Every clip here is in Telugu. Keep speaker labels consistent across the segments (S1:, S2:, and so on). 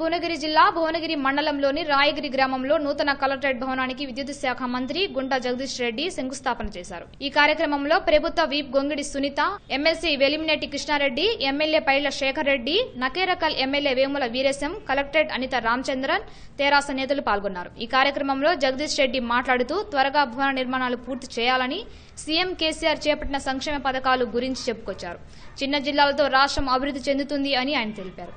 S1: భువనగిరి జిల్లా భువనగిరి మండలంలోని రాయగిరి గ్రామంలో నూతన కలెక్టరేట్ భవనానికి విద్యుత్ శాఖ మంత్రి గుంటా జగదీష్ రెడ్డి శంకుస్థాపన చేశారు. ఈ కార్యక్రమంలో ప్రభుత్వ whip Gongidi Sunitha MLC Velimineti Krishna Reddy MLA Paila Shekhar Reddy Nakrekal MLA Vemula Veeresham collectorate Anitha Ramachandran తెరాస నేతలు పాల్గొన్నారు. ఈ కార్యక్రమంలో జగదీష్ రెడ్డి మాట్లాడుతూ త్వరగా భవన నిర్మాణాలు పూర్తి చేయాలని సీఎం కేసీఆర్ చేపట్టిన సంక్షేమ పథకాలు గురించి చెప్పుకొచ్చారు. చిన్న జిల్లాలతో రాష్ట్రం అభివృద్ధి చెందుతుంది అని ఆయన తెలిపారు.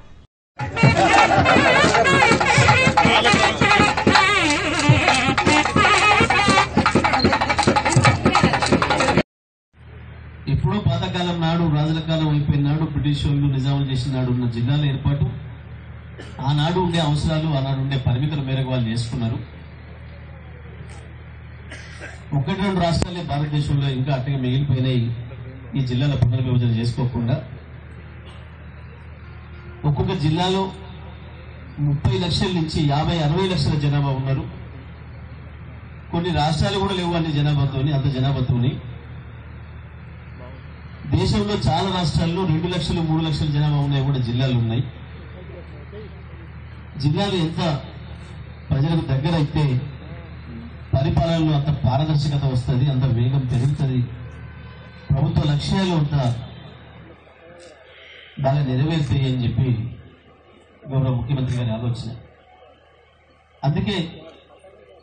S2: ఎప్పుడో పాతకాలం నాడు రాజుల కాలం అయిపోయిన నాడు బ్రిటిష్ వాళ్ళు నిజాములు చేసిన నాడు ఉన్న జిల్లాల ఏర్పాటు ఆనాడు ఉండే అవసరాలు ఆనాడు ఉండే పరిమితుల మేరకు వాళ్ళు చేసుకున్నారు. ఒకటి రెండు రాష్ట్రాలే భారతదేశంలో ఇంకా అట్టగా మిగిలిపోయినాయి. ఈ జిల్లాల పునర్విభజన చేసుకోకుండా ఒక్కొక్క జిల్లాలో ముప్పై లక్షల నుంచి యాభై అరవై లక్షల జనాభా ఉన్నారు. కొన్ని రాష్ట్రాలు కూడా లేవు అన్ని జనాభాతోని అంత జనాభాతోని. దేశంలో చాలా రాష్ట్రాల్లో రెండు లక్షలు మూడు లక్షల జనాభా ఉన్నాయి కూడా జిల్లాలు ఉన్నాయి. జిల్లాలు ఎంత ప్రజలకు దగ్గర అయితే పరిపాలనలో అంత పారదర్శకత వస్తుంది అంత వేగం పెరుగుతుంది. ప్రభుత్వ లక్ష్యాలు అంత బాగా నెరవేరుతాయి అని చెప్పి గౌరవ ముఖ్యమంత్రి గారి ఆలోచన. అందుకే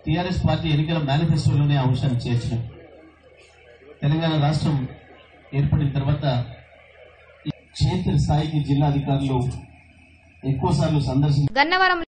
S2: టిఆర్ఎస్ పార్టీ ఎన్నికల మేనిఫెస్టోలోనే ఆ అంశాన్ని చేర్చడం. తెలంగాణ రాష్ట్రం ఏర్పడిన తర్వాత క్షేత్ర స్థాయికి జిల్లా అధికారులు ఎక్కువ సార్లు సందర్శించి